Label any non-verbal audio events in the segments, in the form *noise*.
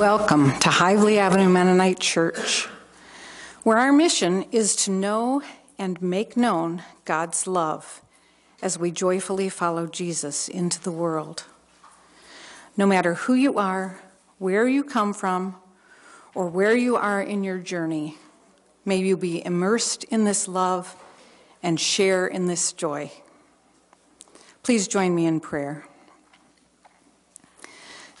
Welcome to Hively Avenue Mennonite Church, where our mission is to know and make known God's love as we joyfully follow Jesus into the world. No matter who you are, where you come from, or where you are in your journey, may you be immersed in this love and share in this joy. Please join me in prayer.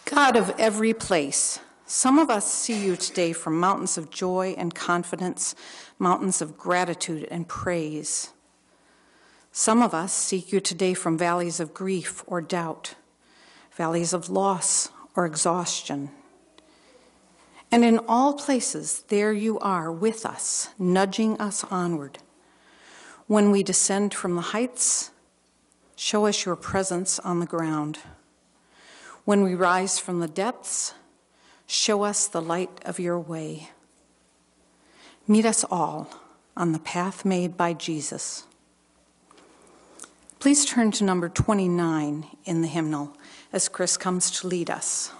God of every place, some of us see you today from mountains of joy and confidence, mountains of gratitude and praise. Some of us seek you today from valleys of grief or doubt, valleys of loss or exhaustion. And in all places, there you are with us, nudging us onward. When we descend from the heights, show us your presence on the ground. When we rise from the depths, show us the light of your way. Meet us all on the path made by Jesus. Please turn to number 29 in the hymnal as Chris comes to lead us.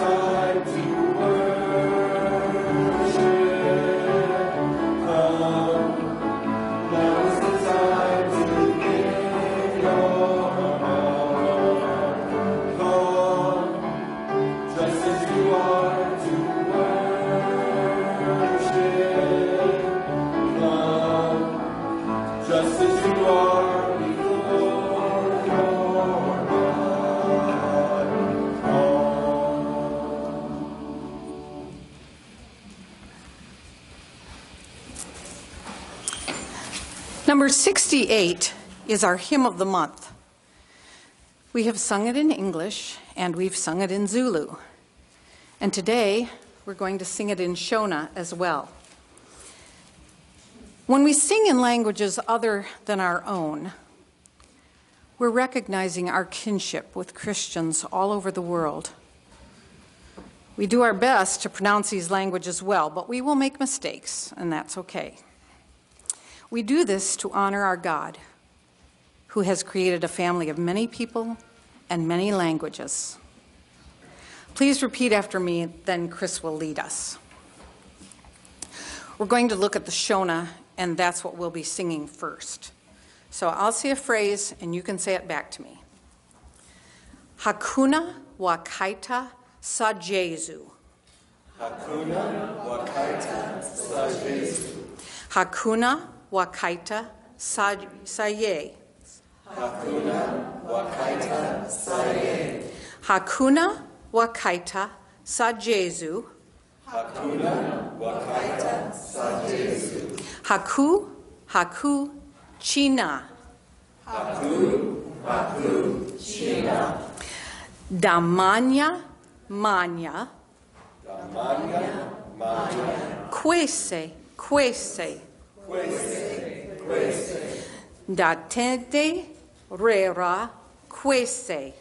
Number 68 is our hymn of the month. We have sung it in English and we've sung it in Zulu. And today we're going to sing it in Shona as well. When we sing in languages other than our own, we're recognizing our kinship with Christians all over the world. We do our best to pronounce these languages well, but we will make mistakes, and that's okay. We do this to honor our God, who has created a family of many people and many languages. Please repeat after me, then Chris will lead us. We're going to look at the Shona, and that's what we'll be singing first. So I'll say a phrase, and you can say it back to me. Hakuna wakaita sa Jesu. Hakuna wakaita sa Jesu. Hakuna wakaita saye. Hakuna Wakaita Saye. Hakuna Wakaita Sa Jesu. Hakuna Wakaita Sa Jesu. Haku, Haku, China. Haku, Haku, China. Damanya, Manya. Damanya, Manya. Quese, Quese. Quese. Datente, Rera, Quese.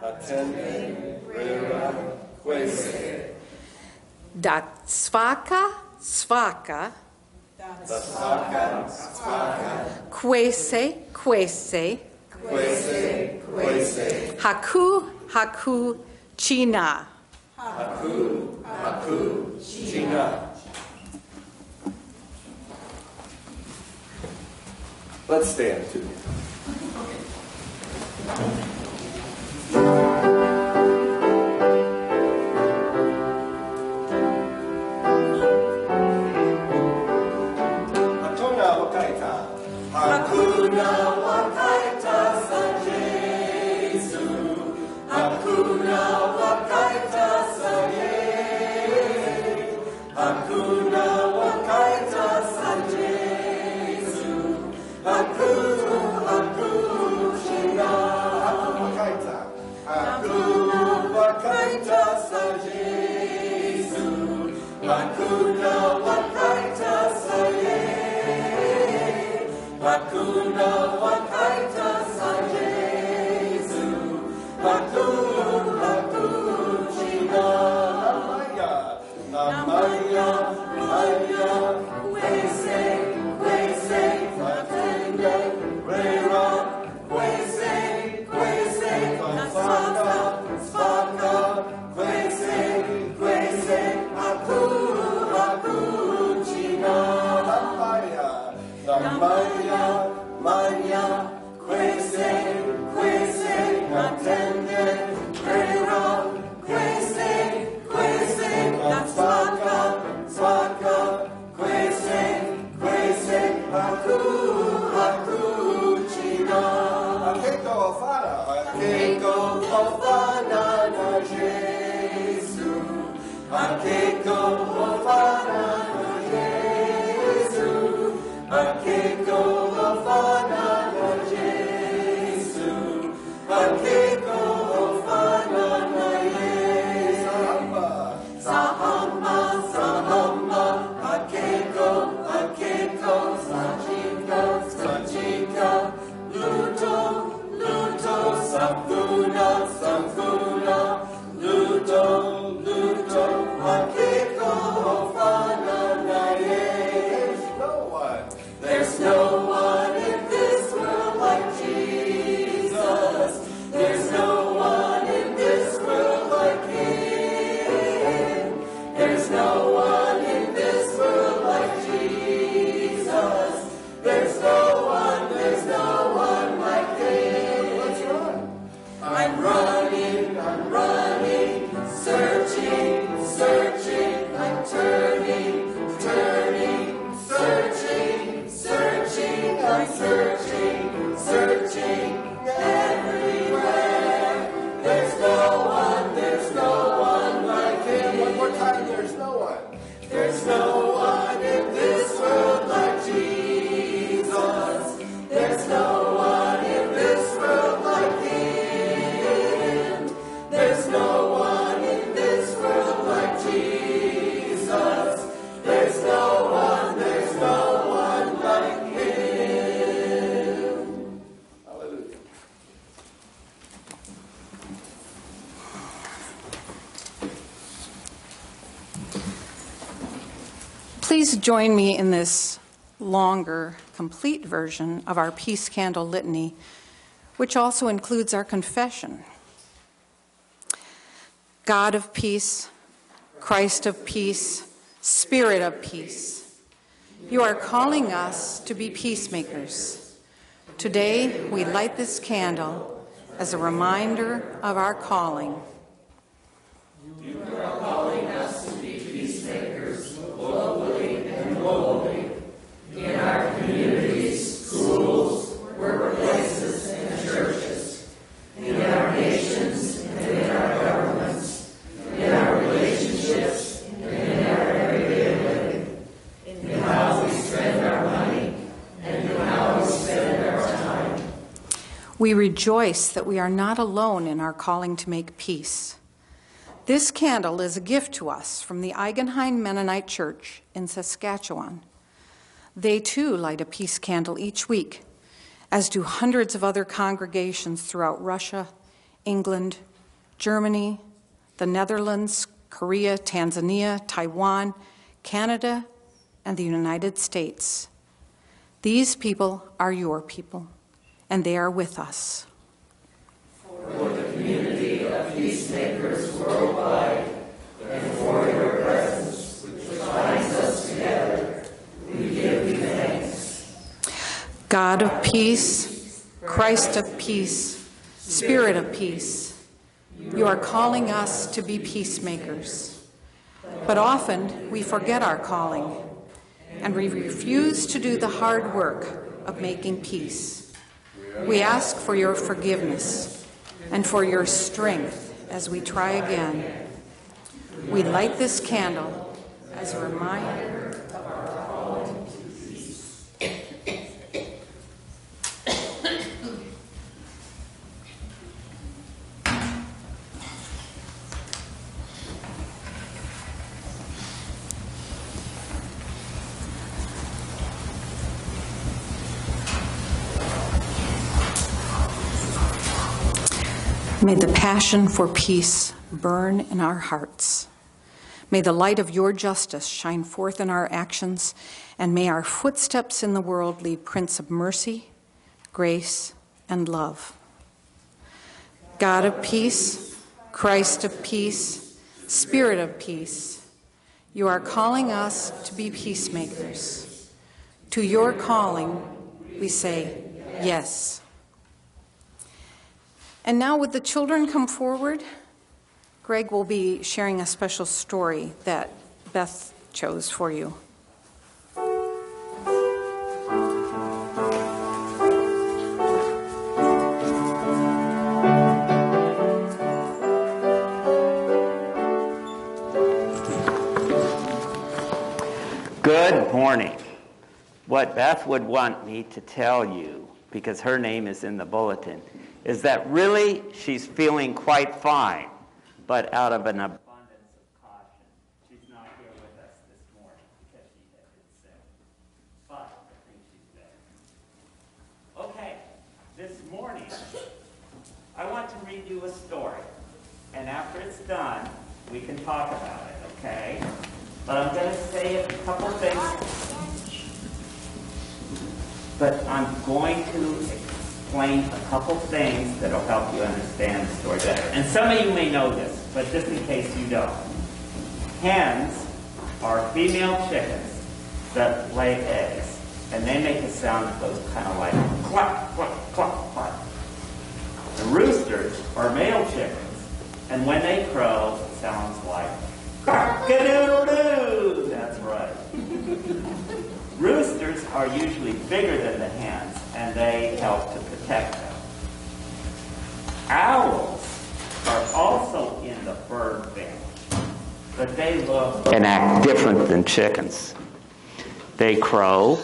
Attende, Rera, Quese. Dat Svaka, Svaka. Svaka, Svaka. Quese, Quese. Quese, Quese. Haku, Haku, China. Haku, Haku, China. Let's stand too. Hakuna. Hakuna Hakuna Wakaita Sa Jesu. Haku, join me in this longer, complete version of our Peace Candle Litany, which also includes our confession. God of peace, Christ of peace, Spirit of peace, you are calling us to be peacemakers. Today, we light this candle as a reminder of our calling. We rejoice that we are not alone in our calling to make peace. This candle is a gift to us from the Eigenheim Mennonite Church in Saskatchewan. They too light a peace candle each week, as do hundreds of other congregations throughout Russia, England, Germany, the Netherlands, Korea, Tanzania, Taiwan, Canada, and the United States. These people are your people, and they are with us. For the community of peacemakers worldwide, and for your presence, which binds us together, we give you thanks. God of peace, Christ of peace, Spirit of peace, you are calling us to be peacemakers. But often we forget our calling and we refuse to do the hard work of making peace. We ask for your forgiveness and for your strength as we try again. We light this candle as a reminder May the passion for peace burn in our hearts. May the light of your justice shine forth in our actions, and may our footsteps in the world leave prints of mercy, grace, and love. God of peace, Christ of peace, Spirit of peace, you are calling us to be peacemakers. To your calling, we say yes. And now, would the children come forward? Greg will be sharing a special story that Beth chose for you. Good morning. What Beth would want me to tell you, because her name is in the bulletin, is that really she's feeling quite fine, but out of an abundance of caution, she's not here with us this morning because she had been sick. But I think she's better. Okay, this morning, I want to read you a story. And after it's done, we can talk about it, okay? But I'm going to say a couple things. But I'm going to explain a couple things that'll help you understand the story better. And some of you may know this, but just in case you don't. Hens are female chickens that lay eggs, and they make a sound that goes kind of like cluck, cluck, cluck, cluck. The roosters are male chickens, and when they crow, it sounds like cock-a-doodle-doo. That's right. *laughs* Roosters are usually bigger than the hens, and they help to protect them. Owls are also in the bird family, but they look and act different than chickens. They crow.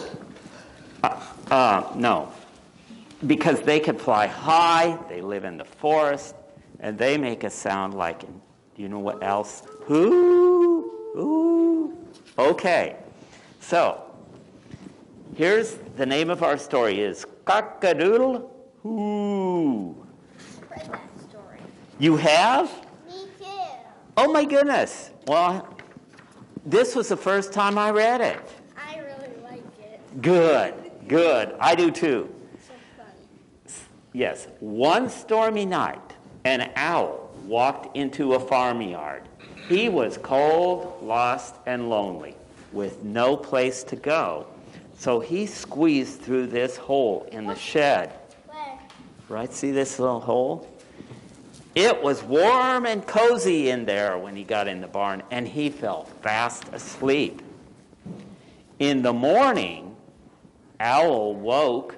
Uh, uh, no, because they can fly high, they live in the forest, and they make a sound like, do you know what else? Whoo, ooh. Okay, so here's the name of our story is Cockadoodle Whoo. read that story. You have? Me too. Oh my goodness. Well, this was the first time I read it. I really like it. Good, good. I do too. So. Yes, one stormy night, an owl walked into a farmyard. He was cold, lost, and lonely, with no place to go. So he squeezed through this hole in the shed. Where? Right? See this little hole? It was warm and cozy in there when he got in the barn, and he fell fast asleep. In the morning, Owl woke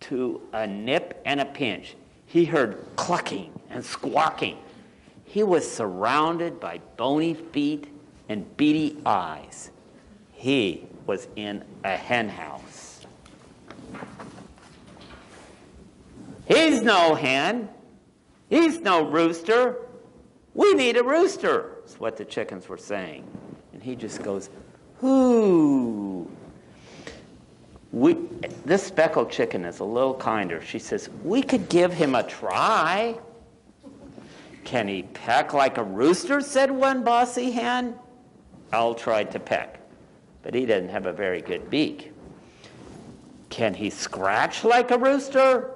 to a nip and a pinch. He heard clucking and squawking. He was surrounded by bony feet and beady eyes. He was in a hen house. He's no hen. He's no rooster. We need a rooster, is what the chickens were saying. And he just goes, Whoo. We, this speckled chicken is a little kinder. She says, We could give him a try. Can he peck like a rooster? said one bossy hen. Owl tried to peck, but he doesn't have a very good beak. Can he scratch like a rooster?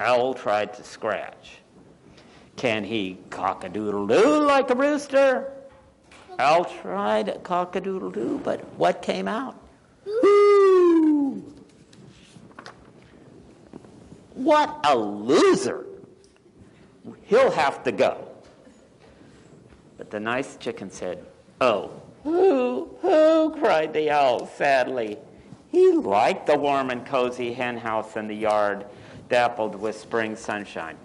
Owl tried to scratch. Can he cock a doodle doo like a rooster? Owl tried cock a doodle doo, but what came out? What a loser! He'll have to go. But the nice chicken said, Oh, who, who? cried the owl sadly. He liked the warm and cozy hen house in the yard, dappled with spring sunshine.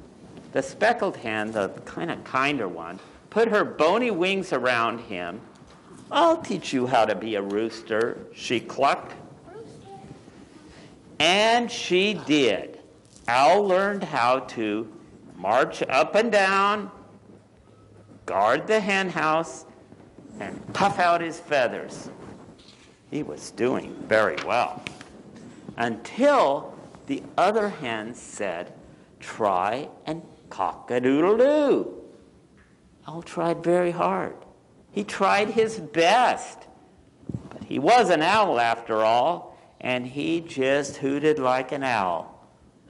The speckled hen, the kind of kinder one, put her bony wings around him. I'll teach you how to be a rooster, she clucked. And she did. Owl learned how to march up and down, guard the hen house, and puff out his feathers. He was doing very well. Until the other hens said, Try and cock a doodle doo. Owl tried very hard. He tried his best. But he was an owl after all, and he just hooted like an owl.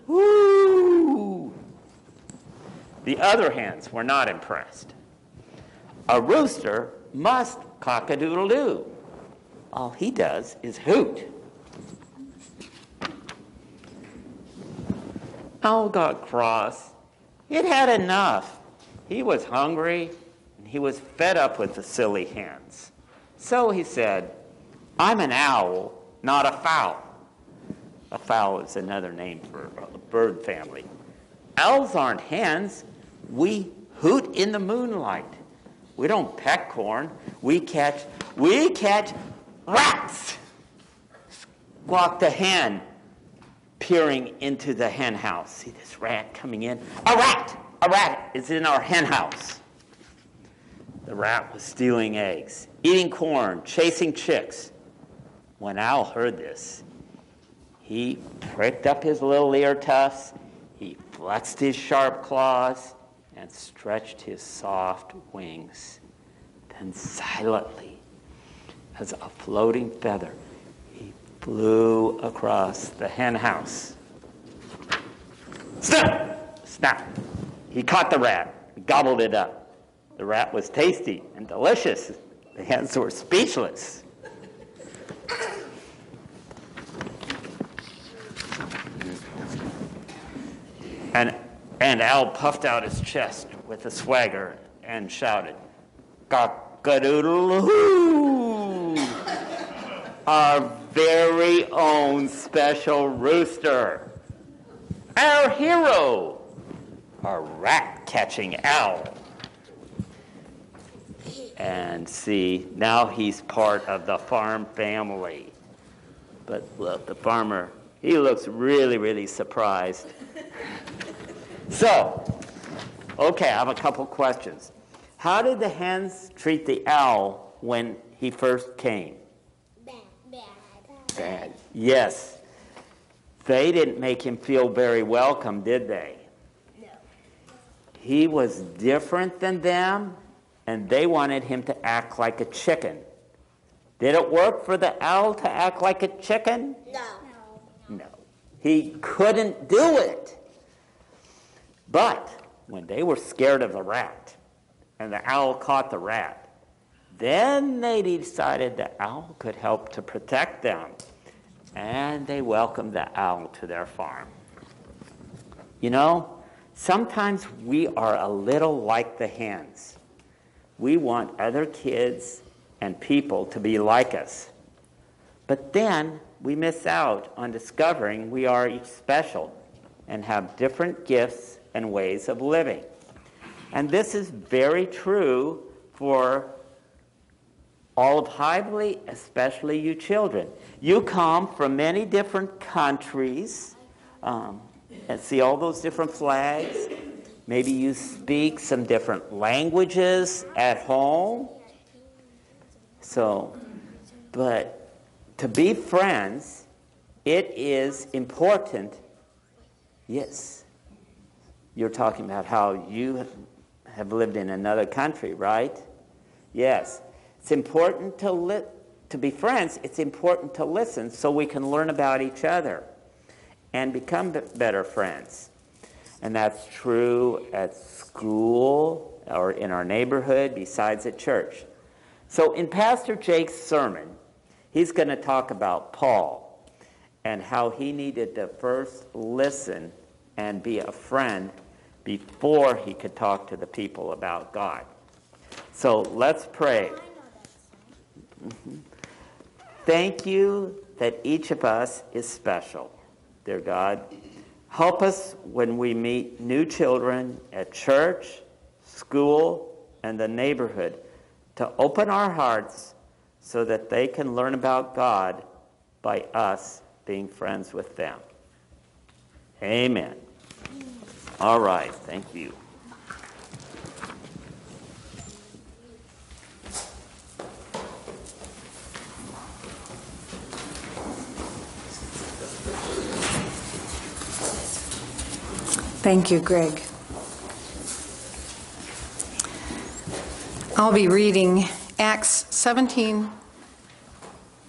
Woo! The other hens were not impressed. A rooster must cock a doodle doo. All he does is hoot. Owl got cross. It had enough. He was hungry and he was fed up with the silly hens. So he said, I'm an owl, not a fowl. A fowl is another name for a bird family. Owls aren't hens. We hoot in the moonlight. We don't peck corn. We catch, we catch rats. Squawked the hen, peering into the hen house. See this rat coming in? A rat! A rat is in our hen house. The rat was stealing eggs, eating corn, chasing chicks. When Owl heard this, he pricked up his little ear tufts, he flexed his sharp claws, and stretched his soft wings. Then silently, as a floating feather, he flew across the hen house. Snap! Snap! He caught the rat, gobbled it up. The rat was tasty and delicious. The hens were speechless. And, and Al puffed out his chest with a swagger and shouted, Cock-a-doodle-hoo! *laughs* Our very own special rooster. Our hero, Our rat-catching owl. And see, now he's part of the farm family. But look, the farmer, he looks really, really surprised. *laughs* So, okay, I have a couple questions. How did the hens treat the owl when he first came? Bad. Bad. Bad. Yes. They didn't make him feel very welcome, did they? No. He was different than them, and they wanted him to act like a chicken. Did it work for the owl to act like a chicken? No. No. no. He couldn't do it. But when they were scared of the rat and the owl caught the rat, then they decided the owl could help to protect them. And they welcomed the owl to their farm. You know, sometimes we are a little like the hens. We want other kids and people to be like us. But then we miss out on discovering we are each special and have different gifts and ways of living. And this is very true for all of Hively, especially you children. You come from many different countries, um, and see all those different flags. Maybe you speak some different languages at home. So, but to be friends, it is important. Yes. You're talking about how you have lived in another country, right? Yes. It's important to li- to be friends, it's important to listen so we can learn about each other and become b- better friends. And that's true at school or in our neighborhood, besides at church. So, in Pastor Jake's sermon, he's going to talk about Paul and how he needed to first listen and be a friend before he could talk to the people about God. So, let's pray. Thank you that each of us is special, dear God. Help us when we meet new children at church, school, and the neighborhood to open our hearts so that they can learn about God by us being friends with them. Amen. All right, thank you. Thank you, Greg. I'll be reading Acts 17,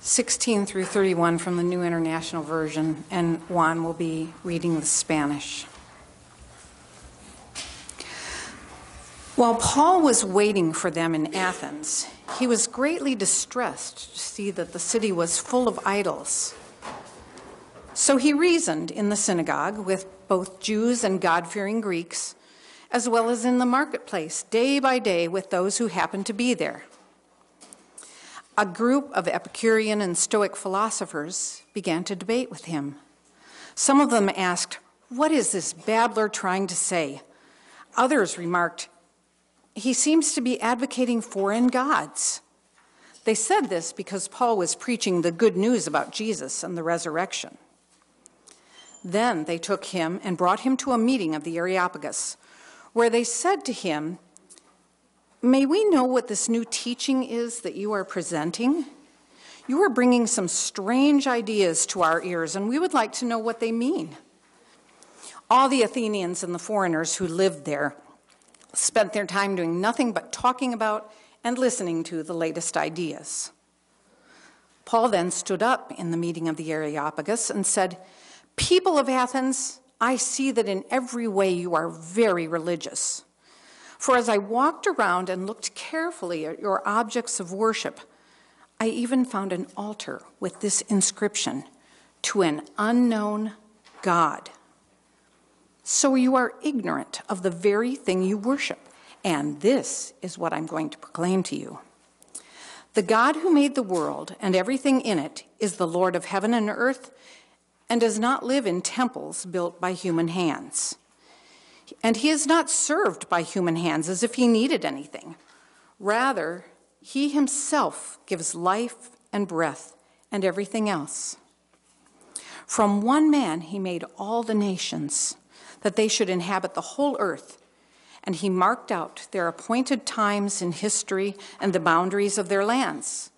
16 through 31 from the New International Version, and Juan will be reading the Spanish. While Paul was waiting for them in Athens, he was greatly distressed to see that the city was full of idols. So he reasoned in the synagogue with both Jews and God fearing Greeks, as well as in the marketplace, day by day with those who happened to be there. A group of Epicurean and Stoic philosophers began to debate with him. Some of them asked, What is this babbler trying to say? Others remarked, He seems to be advocating foreign gods. They said this because Paul was preaching the good news about Jesus and the resurrection. Then they took him and brought him to a meeting of the Areopagus, where they said to him, May we know what this new teaching is that you are presenting? You are bringing some strange ideas to our ears, and we would like to know what they mean. All the Athenians and the foreigners who lived there spent their time doing nothing but talking about and listening to the latest ideas. Paul then stood up in the meeting of the Areopagus and said, People of Athens, I see that in every way you are very religious. For as I walked around and looked carefully at your objects of worship, I even found an altar with this inscription to an unknown God. So you are ignorant of the very thing you worship, and this is what I'm going to proclaim to you. The God who made the world and everything in it is the Lord of heaven and earth and does not live in temples built by human hands. And he is not served by human hands as if he needed anything. Rather, he himself gives life and breath and everything else. From one man he made all the nations, that they should inhabit the whole earth, and he marked out their appointed times in history and the boundaries of their lands.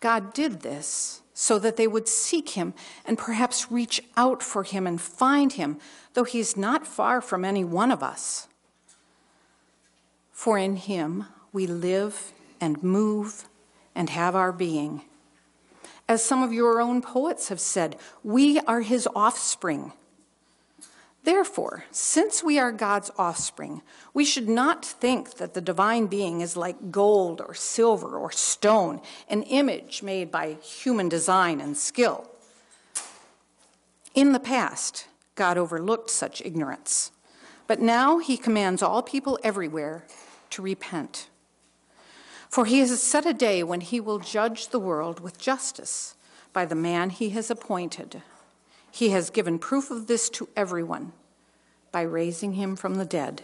God did this so that they would seek him and perhaps reach out for him and find him, though he's not far from any one of us. For in him we live and move and have our being. As some of your own poets have said, we are his offspring. Therefore, since we are God's offspring, we should not think that the divine being is like gold or silver or stone, an image made by human design and skill. In the past, God overlooked such ignorance, but now he commands all people everywhere to repent. For he has set a day when he will judge the world with justice by the man he has appointed. He has given proof of this to everyone by raising him from the dead.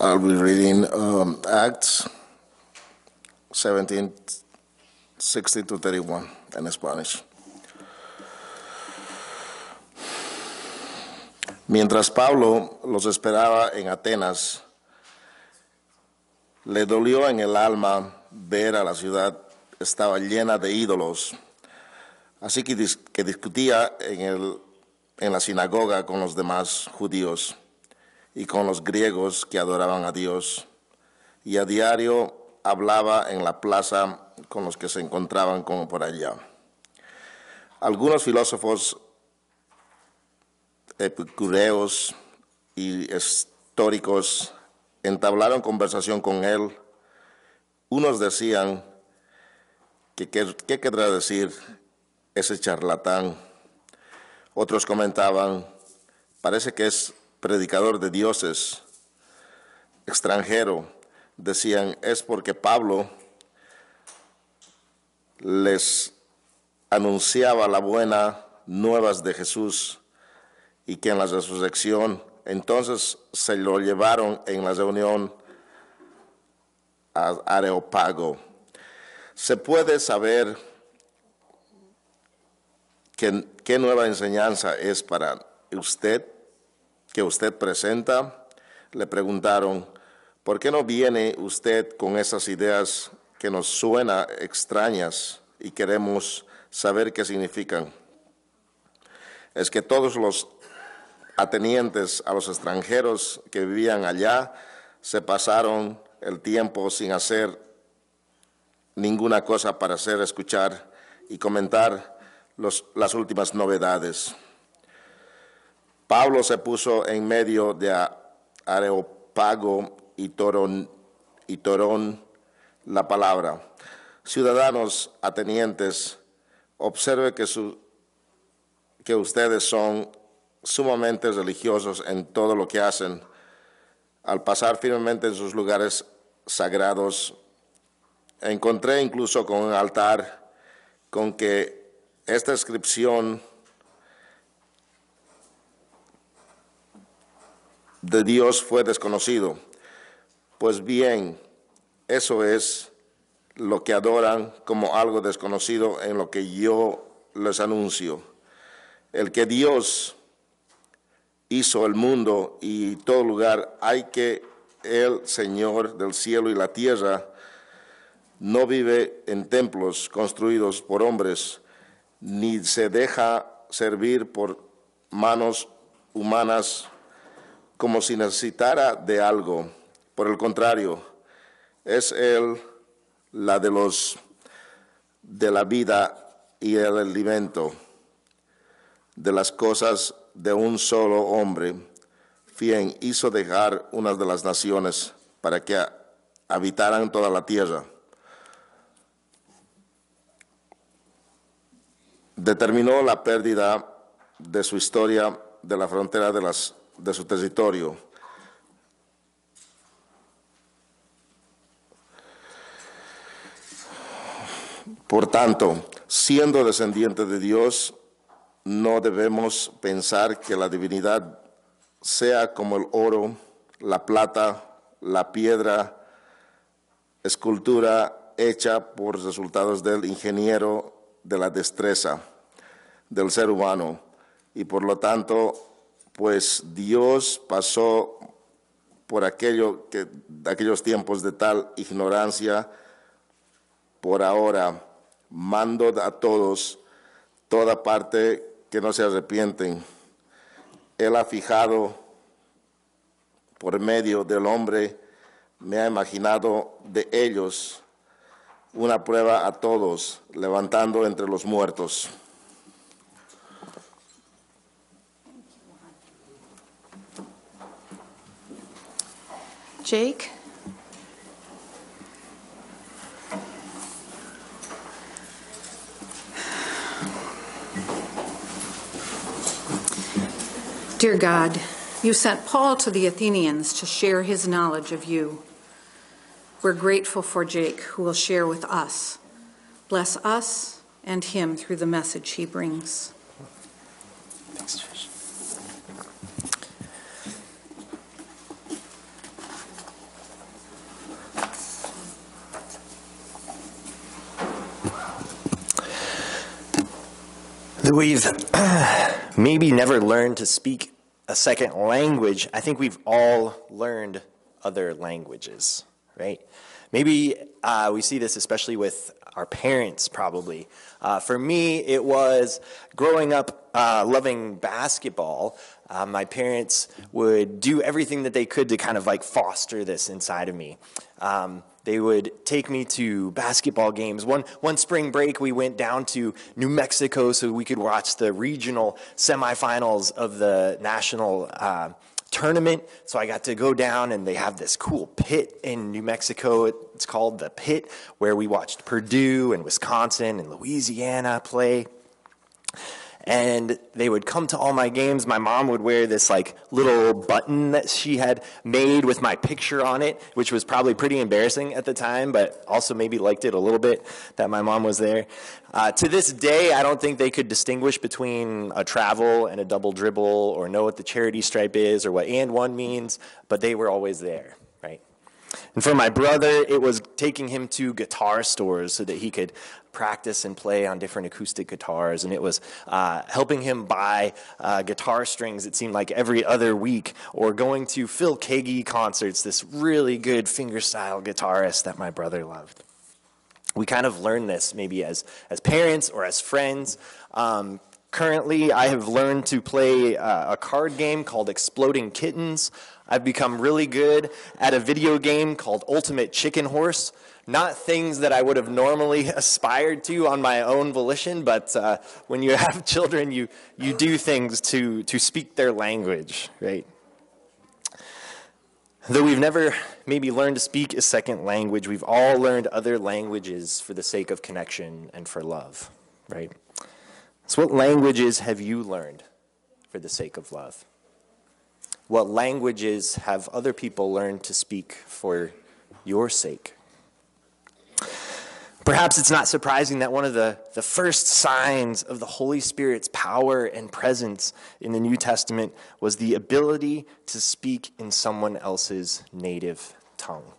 I'll be reading um, Acts 17, 16 to 31 in Spanish. Mientras Pablo los esperaba en Atenas, le dolió en el alma ver a la ciudad estaba llena de ídolos. Así que, dis- que discutía en, el, en la sinagoga con los demás judíos y con los griegos que adoraban a Dios. Y a diario hablaba en la plaza con los que se encontraban como por allá. Algunos filósofos epicureos y históricos entablaron conversación con él. Unos decían que qué querrá decir ese charlatán. Otros comentaban, parece que es predicador de dioses, extranjero. Decían, es porque Pablo les anunciaba la buena nuevas de Jesús y que en la resurrección, entonces se lo llevaron en la reunión a Areopago. Se puede saber qué, nueva enseñanza es para usted, que usted presenta. Le preguntaron, ¿por qué no viene usted con esas ideas que nos suenan extrañas y queremos saber qué significan? Es que todos los atenientes a los extranjeros que vivían allá se pasaron el tiempo sin hacer ninguna cosa para hacer escuchar y comentar las últimas novedades. Pablo se puso en medio de Areopago y Torón, y la palabra. Ciudadanos atenientes, observe que ustedes son sumamente religiosos en todo lo que hacen. Al pasar firmemente en sus lugares sagrados, encontré incluso con un altar con que esta inscripción de Dios fue desconocido. Pues bien, eso es lo que adoran como algo desconocido en lo que yo les anuncio. El que Dios hizo el mundo y todo lugar, hay que el Señor del cielo y la tierra no vive en templos construidos por hombres, ni se deja servir por manos humanas como si necesitara de algo. Por el contrario, es Él la de los de la vida y el alimento de las cosas de un solo hombre, quien hizo dejar una de las naciones para que habitaran toda la tierra. Determinó la pérdida de su historia de la frontera de, las, de su territorio. Por tanto, siendo descendiente de Dios, no debemos pensar que la divinidad sea como el oro, la plata, la piedra, escultura hecha por resultados del ingeniero de la destreza del ser humano. Y por lo tanto, pues Dios pasó por aquello que, aquellos tiempos de tal ignorancia, por ahora mando a todos toda parte que no se arrepienten. Él ha fijado por medio del hombre, me ha imaginado de ellos una prueba a todos, levantando entre los muertos. Jake? Dear God, you sent Paul to the Athenians to share his knowledge of you. We're grateful for Jake, who will share with us. Bless us and him through the message he brings. Thanks, Trish. We've *clears throat* maybe never learned to speak a second language, I think we've all learned other languages, right? Maybe uh, we see this especially with our parents, probably. Uh, for me, it was growing up uh, loving basketball. Uh, my parents would do everything that they could to kind of like foster this inside of me. Um, they would take me to basketball games. One, one spring break, we went down to New Mexico so we could watch the regional semifinals of the national uh, tournament. So I got to go down, and they have this cool pit in New Mexico. It's called the Pit, where we watched Purdue and Wisconsin and Louisiana play and they would come to all my games. My mom would wear this like little button that she had made with my picture on it, which was probably pretty embarrassing at the time, but also maybe liked it a little bit that my mom was there. Uh, to this day, I don't think they could distinguish between a travel and a double dribble or know what the charity stripe is or what and one means, but they were always there, right? And for my brother, it was taking him to guitar stores so that he could practice and play on different acoustic guitars. And it was uh, helping him buy uh, guitar strings, it seemed like every other week, or going to Phil Keaggy concerts, this really good fingerstyle guitarist that my brother loved. We kind of learned this maybe as, as parents or as friends. Um, Currently, I have learned to play uh, a card game called Exploding Kittens. I've become really good at a video game called Ultimate Chicken Horse. Not things that I would have normally *laughs* aspired to on my own volition, but uh, when you *laughs* have children, you, you do things to, to speak their language, right? Though we've never maybe learned to speak a second language, we've all learned other languages for the sake of connection and for love, right? So, what languages have you learned for the sake of love? What languages have other people learned to speak for your sake? Perhaps it's not surprising that one of the, the first signs of the Holy Spirit's power and presence in the New Testament was the ability to speak in someone else's native tongue.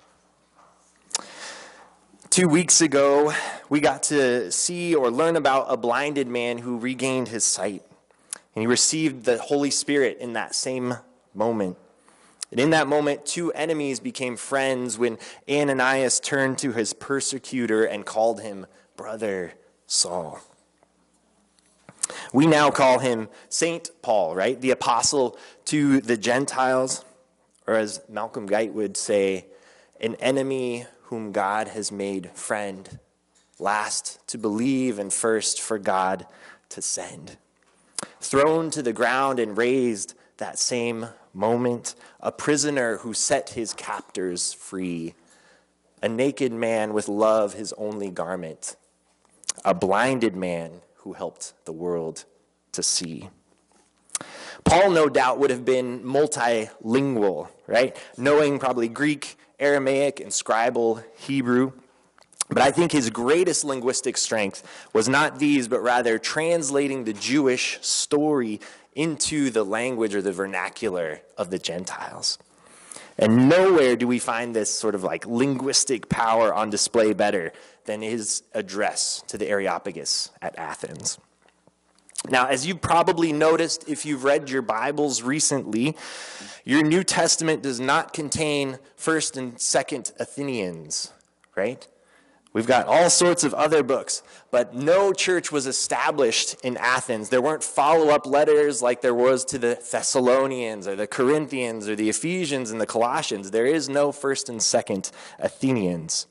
Two weeks ago, we got to see or learn about a blinded man who regained his sight. And he received the Holy Spirit in that same moment. And in that moment, two enemies became friends when Ananias turned to his persecutor and called him Brother Saul. We now call him Saint Paul, right? The apostle to the Gentiles, or as Malcolm Guite would say, an enemy whom God has made friend, last to believe and first for God to send. Thrown to the ground and raised that same moment, a prisoner who set his captors free, a naked man with love his only garment, a blinded man who helped the world to see. Paul, no doubt, would have been multilingual, right? Knowing probably Greek, Aramaic, and scribal Hebrew. But I think his greatest linguistic strength was not these, but rather translating the Jewish story into the language or the vernacular of the Gentiles. And nowhere do we find this sort of like linguistic power on display better than his address to the Areopagus at Athens. Now, as you probably noticed if you've read your Bibles recently, your New Testament does not contain 1st and 2nd Athenians, right? We've got all sorts of other books, but no church was established in Athens. There weren't follow up letters like there was to the Thessalonians or the Corinthians or the Ephesians and the Colossians. There is no 1st and 2nd Athenians.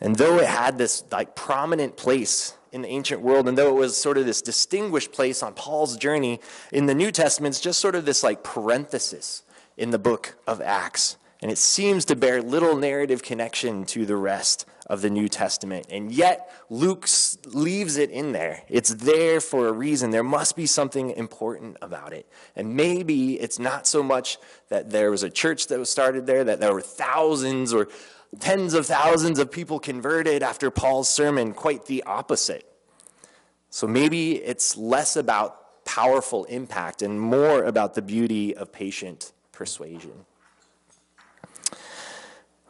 And though it had this like prominent place in the ancient world, and though it was sort of this distinguished place on Paul's journey, in the New Testament, it's just sort of this like parenthesis in the book of Acts. And it seems to bear little narrative connection to the rest of the New Testament. And yet, Luke leaves it in there. It's there for a reason. There must be something important about it. And maybe it's not so much that there was a church that was started there, that there were thousands or tens of thousands of people converted after Paul's sermon, quite the opposite. So maybe it's less about powerful impact and more about the beauty of patient persuasion.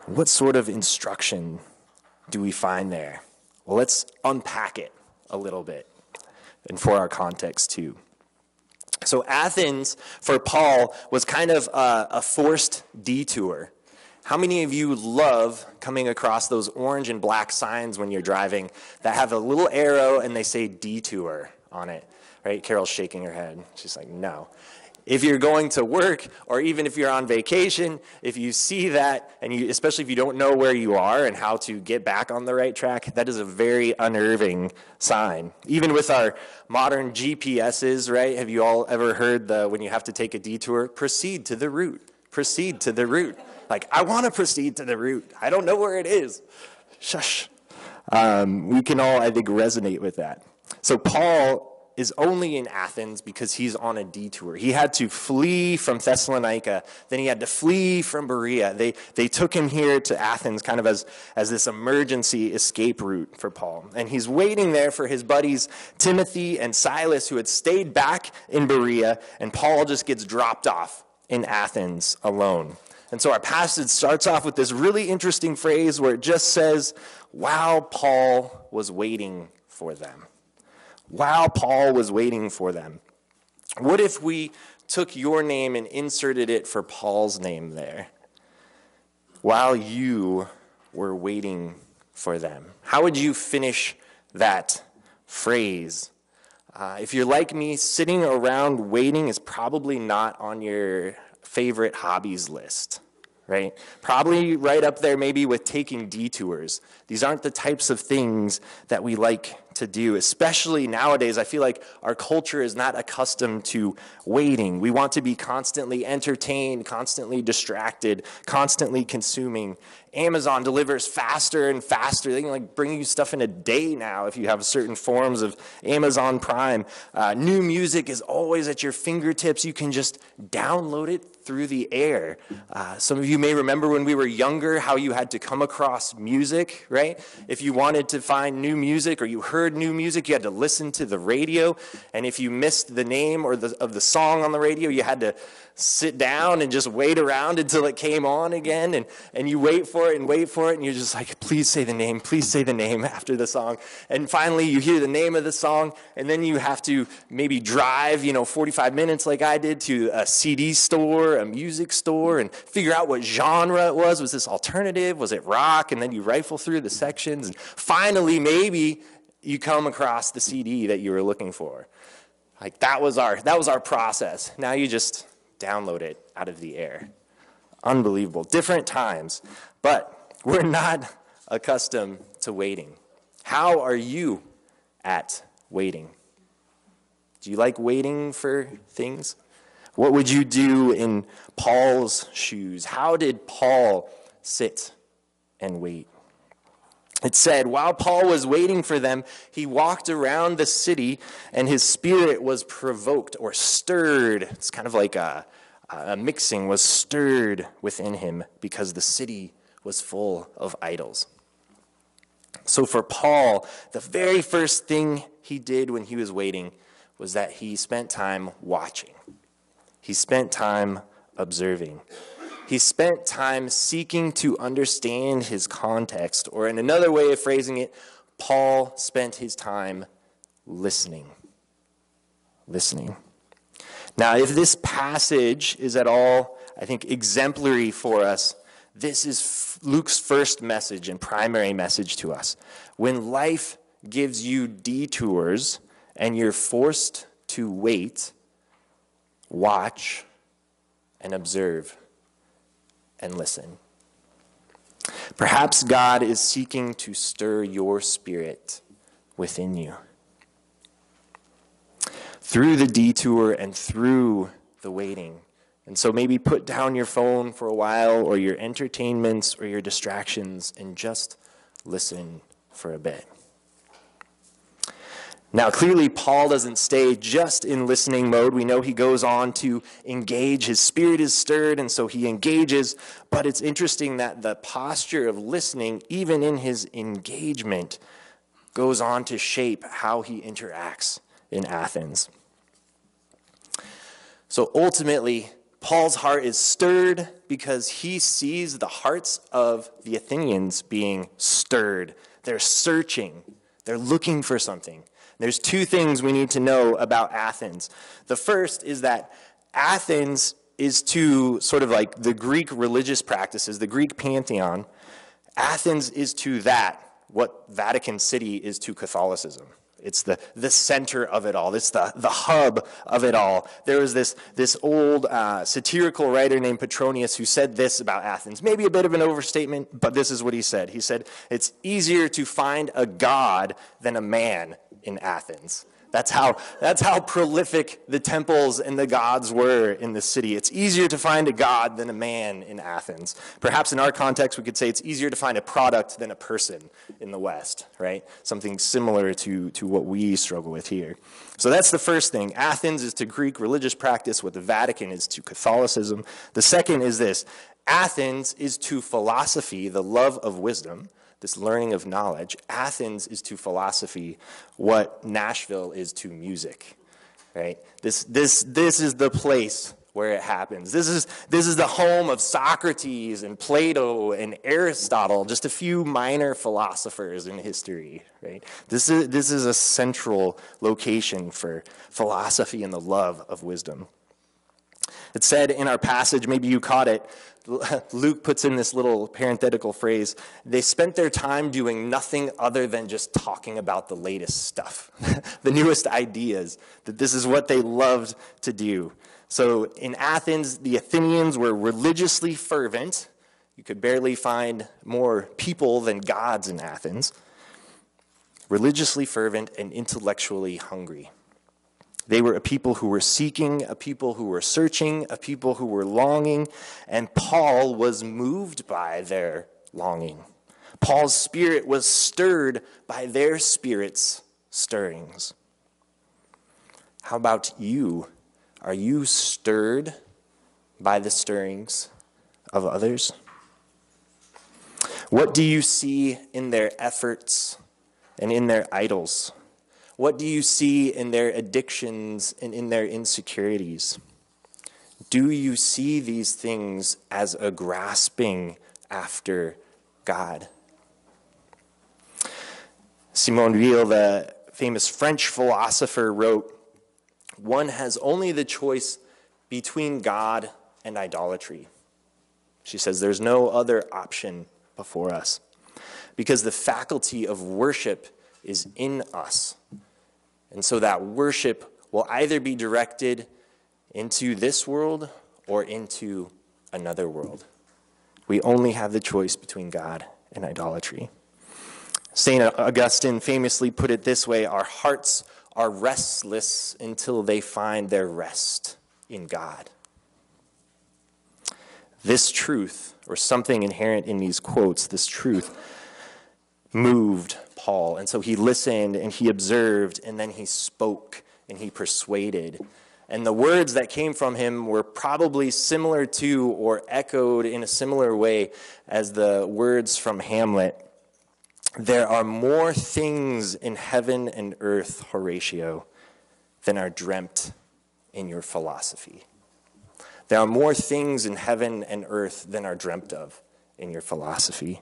What sort of instruction do we find there? Well, let's unpack it a little bit, and for our context too. So, Athens for Paul was kind of a, a forced detour. How many of you love coming across those orange and black signs when you're driving that have a little arrow and they say detour on it? Right? Carol's shaking her head. She's like, no. If you're going to work or even if you're on vacation, if you see that, and you, especially if you don't know where you are and how to get back on the right track, that is a very unnerving sign. Even with our modern GPSs, right? Have you all ever heard the when you have to take a detour, proceed to the route, proceed to the route? Like, I want to proceed to the route. I don't know where it is. Shush. Um, we can all, I think, resonate with that. So, Paul is only in Athens because he's on a detour. He had to flee from Thessalonica, then he had to flee from Berea. They, they took him here to Athens kind of as, as this emergency escape route for Paul. And he's waiting there for his buddies Timothy and Silas, who had stayed back in Berea, and Paul just gets dropped off in Athens alone. And so our passage starts off with this really interesting phrase where it just says, while Paul was waiting for them. While Paul was waiting for them. What if we took your name and inserted it for Paul's name there? While you were waiting for them. How would you finish that phrase? Uh, if you're like me, sitting around waiting is probably not on your favorite hobbies list, right? Probably right up there, maybe with taking detours. These aren't the types of things that we like to do, especially nowadays. I feel like our culture is not accustomed to waiting. We want to be constantly entertained, constantly distracted, constantly consuming. Amazon delivers faster and faster. They can like bring you stuff in a day now if you have certain forms of Amazon Prime. Uh, new music is always at your fingertips. You can just download it through the air. Uh, some of you may remember when we were younger how you had to come across music, right? If you wanted to find new music or you heard new music, you had to listen to the radio. And if you missed the name or the, of the song on the radio, you had to sit down and just wait around until it came on again. And, and you wait for it and wait for it. And you're just like, please say the name, please say the name *laughs* after the song. And finally, you hear the name of the song. And then you have to maybe drive, you know, 45 minutes like I did to a CD store, a music store, and figure out what genre it was. Was this alternative? Was it rock? And then you rifle through the sections. And finally, maybe you come across the CD that you were looking for. Like that was our that was our process. Now you just download it out of the air. Unbelievable. Different times, but we're not accustomed to waiting. How are you at waiting? Do you like waiting for things? What would you do in Paul's shoes? How did Paul sit and wait? It said, while Paul was waiting for them, he walked around the city and his spirit was provoked or stirred. It's kind of like a, a mixing, was stirred within him because the city was full of idols. So for Paul, the very first thing he did when he was waiting was that he spent time watching, he spent time observing. He spent time seeking to understand his context, or in another way of phrasing it, Paul spent his time listening. Listening. Now, if this passage is at all, I think, exemplary for us, this is Luke's first message and primary message to us. When life gives you detours and you're forced to wait, watch, and observe and listen. Perhaps God is seeking to stir your spirit within you. Through the detour and through the waiting. And so maybe put down your phone for a while or your entertainments or your distractions and just listen for a bit. Now, clearly, Paul doesn't stay just in listening mode. We know he goes on to engage. His spirit is stirred, and so he engages. But it's interesting that the posture of listening, even in his engagement, goes on to shape how he interacts in Athens. So ultimately, Paul's heart is stirred because he sees the hearts of the Athenians being stirred. They're searching, they're looking for something. There's two things we need to know about Athens. The first is that Athens is to sort of like the Greek religious practices, the Greek pantheon. Athens is to that what Vatican City is to Catholicism. It's the, the center of it all. It's the, the hub of it all. There was this, this old uh, satirical writer named Petronius who said this about Athens. Maybe a bit of an overstatement, but this is what he said. He said, It's easier to find a god than a man in Athens. That's how, that's how prolific the temples and the gods were in the city. It's easier to find a god than a man in Athens. Perhaps in our context, we could say it's easier to find a product than a person in the West, right? Something similar to, to what we struggle with here. So that's the first thing. Athens is to Greek religious practice what the Vatican is to Catholicism. The second is this Athens is to philosophy, the love of wisdom this learning of knowledge. Athens is to philosophy what Nashville is to music, right? This, this, this is the place where it happens. This is, this is the home of Socrates and Plato and Aristotle, just a few minor philosophers in history, right? This is, this is a central location for philosophy and the love of wisdom. It said in our passage, maybe you caught it, Luke puts in this little parenthetical phrase they spent their time doing nothing other than just talking about the latest stuff, *laughs* the newest ideas, that this is what they loved to do. So in Athens, the Athenians were religiously fervent. You could barely find more people than gods in Athens. Religiously fervent and intellectually hungry. They were a people who were seeking, a people who were searching, a people who were longing, and Paul was moved by their longing. Paul's spirit was stirred by their spirit's stirrings. How about you? Are you stirred by the stirrings of others? What do you see in their efforts and in their idols? What do you see in their addictions and in their insecurities? Do you see these things as a grasping after God? Simone Weil, the famous French philosopher, wrote One has only the choice between God and idolatry. She says there's no other option before us because the faculty of worship is in us. And so that worship will either be directed into this world or into another world. We only have the choice between God and idolatry. St. Augustine famously put it this way Our hearts are restless until they find their rest in God. This truth, or something inherent in these quotes, this truth, moved Paul. And so he listened and he observed and then he spoke and he persuaded. And the words that came from him were probably similar to or echoed in a similar way as the words from Hamlet. There are more things in heaven and earth, Horatio, than are dreamt in your philosophy. There are more things in heaven and earth than are dreamt of in your philosophy.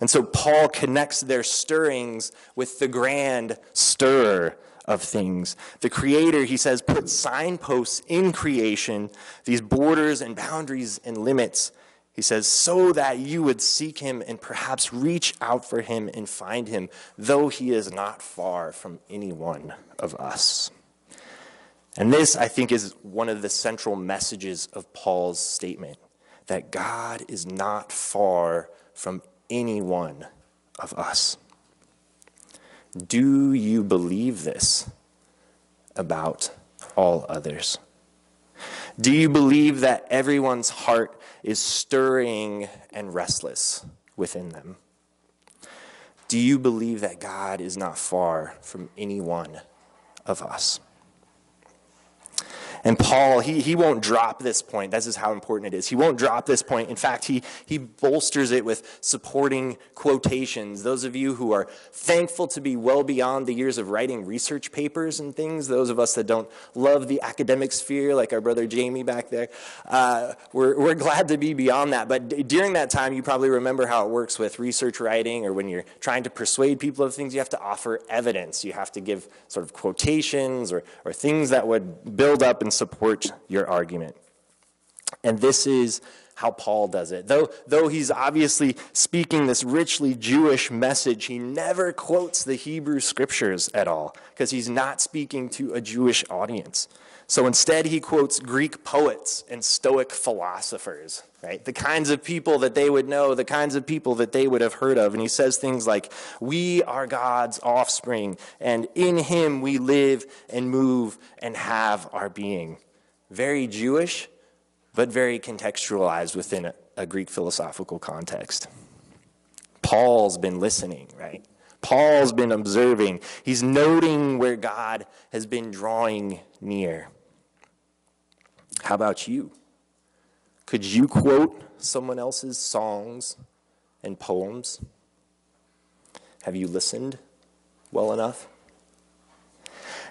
And so Paul connects their stirrings with the grand stirrer of things. The Creator, he says, put signposts in creation, these borders and boundaries and limits. He says, so that you would seek him and perhaps reach out for him and find him, though he is not far from any one of us. And this, I think, is one of the central messages of Paul's statement that God is not far from any one of us. Do you believe this about all others? Do you believe that everyone's heart is stirring and restless within them? Do you believe that God is not far from any one of us? And Paul, he, he won't drop this point. This is how important it is. He won't drop this point. In fact, he, he bolsters it with supporting quotations. Those of you who are thankful to be well beyond the years of writing research papers and things, those of us that don't love the academic sphere, like our brother Jamie back there, uh, we're, we're glad to be beyond that. But d- during that time, you probably remember how it works with research writing or when you're trying to persuade people of things, you have to offer evidence. You have to give sort of quotations or, or things that would build up and support your argument. And this is how Paul does it. Though, though he's obviously speaking this richly Jewish message, he never quotes the Hebrew scriptures at all because he's not speaking to a Jewish audience. So instead, he quotes Greek poets and Stoic philosophers, right? The kinds of people that they would know, the kinds of people that they would have heard of. And he says things like, We are God's offspring, and in him we live and move and have our being. Very Jewish, but very contextualized within a, Greek philosophical context. Paul's been listening, right? Paul's been observing. He's noting where God has been drawing near. How about you? Could you quote someone else's songs and poems? Have you listened well enough?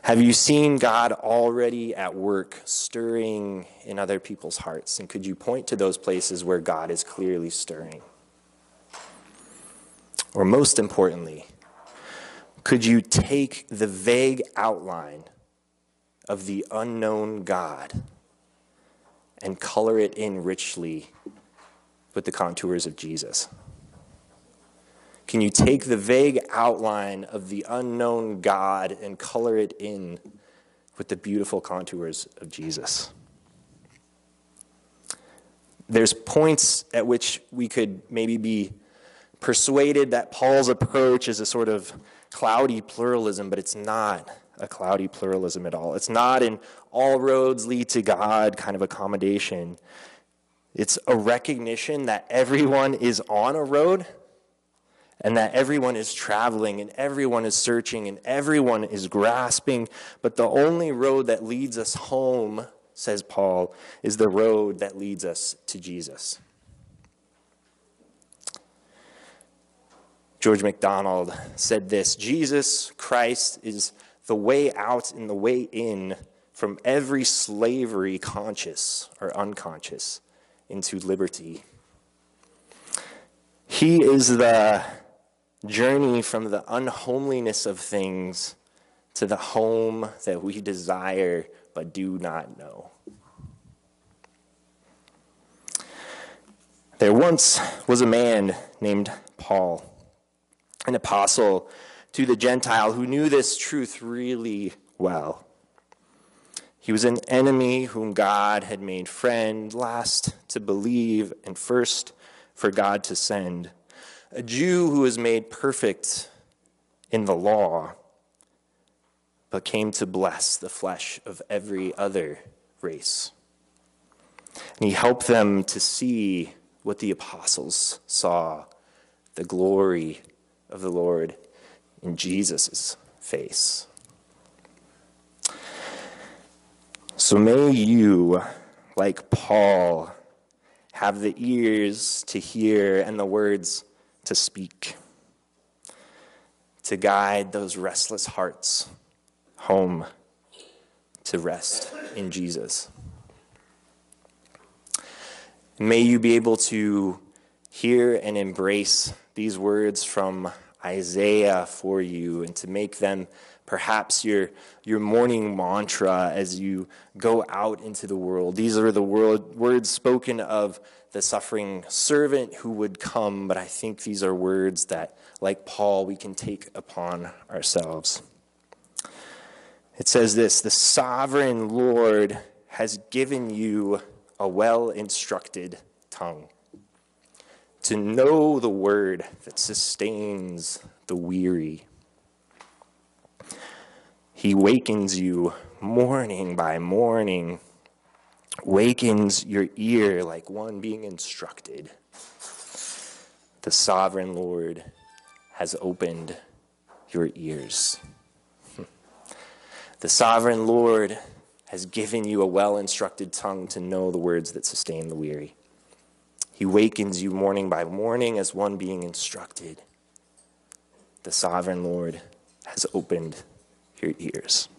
Have you seen God already at work stirring in other people's hearts? And could you point to those places where God is clearly stirring? Or most importantly, could you take the vague outline of the unknown God and color it in richly with the contours of Jesus? Can you take the vague outline of the unknown God and color it in with the beautiful contours of Jesus? There's points at which we could maybe be persuaded that Paul's approach is a sort of cloudy pluralism, but it's not a cloudy pluralism at all. It's not an all roads lead to God kind of accommodation. It's a recognition that everyone is on a road and that everyone is traveling and everyone is searching and everyone is grasping. But the only road that leads us home, says Paul, is the road that leads us to Jesus. George MacDonald said this Jesus Christ is the way out and the way in from every slavery, conscious or unconscious, into liberty. He is the journey from the unhomeliness of things to the home that we desire but do not know. There once was a man named Paul, an apostle to the Gentile who knew this truth really well. He was an enemy whom God had made friend, last to believe, and first for God to send a Jew who was made perfect in the law, but came to bless the flesh of every other race. And he helped them to see what the apostles saw the glory of the Lord in Jesus' face. So may you, like Paul, have the ears to hear and the words to speak, to guide those restless hearts home to rest in Jesus. May you be able to hear and embrace these words from Isaiah for you and to make them perhaps your, your morning mantra as you go out into the world. These are the world, words spoken of the suffering servant who would come, but I think these are words that, like Paul, we can take upon ourselves. It says this The sovereign Lord has given you a well instructed tongue to know the word that sustains the weary. He wakens you morning by morning wakens your ear like one being instructed. The sovereign Lord has opened your ears. *laughs* The sovereign Lord has given you a well instructed tongue to know the words that sustain the weary. He wakens you morning by morning as one being instructed. The sovereign Lord has opened your ears.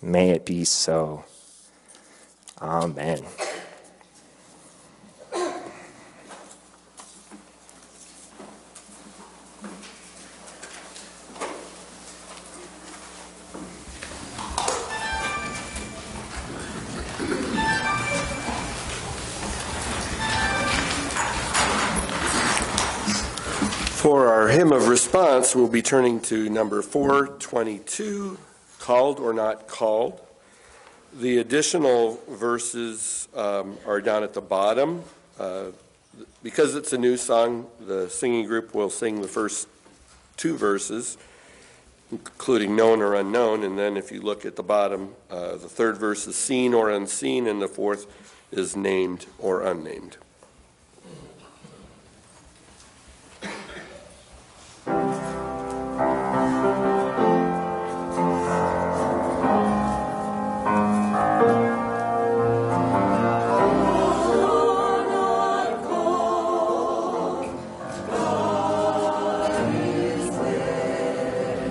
May it be so. Amen. We'll be turning to number 422, Called or Not Called. The additional verses um, are down at the bottom. Uh, Because it's a new song, the singing group will sing the first two verses, including known or unknown, and then if you look at the bottom, uh, the third verse is seen or unseen, and the fourth is named or unnamed.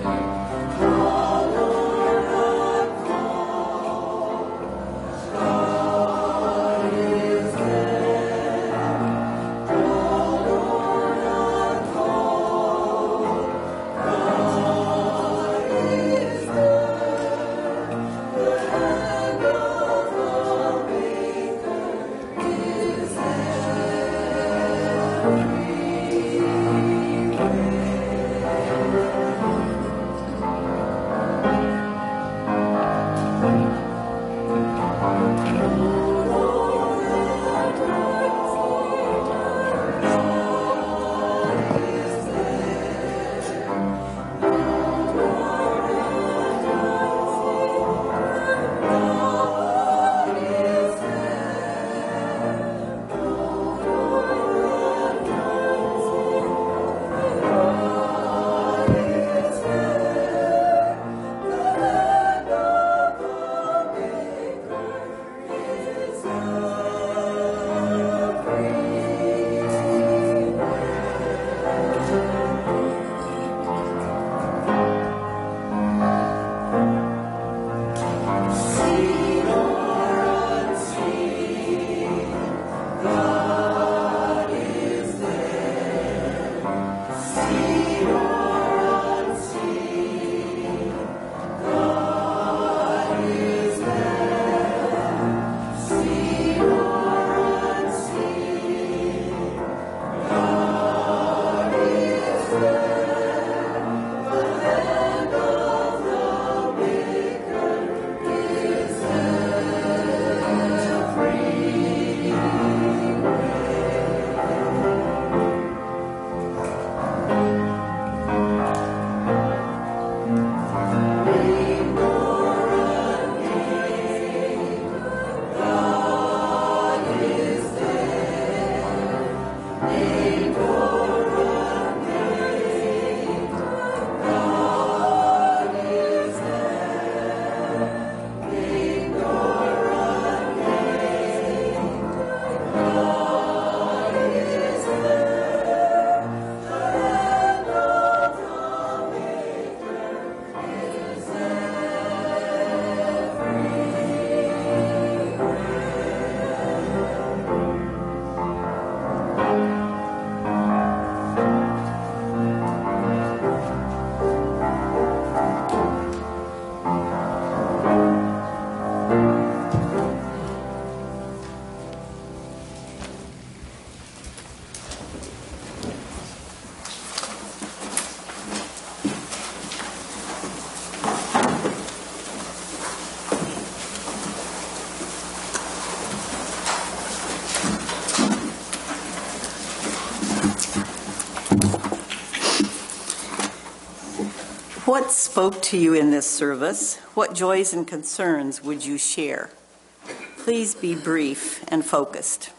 What spoke to you in this service? What joys and concerns would you share? Please be brief and focused.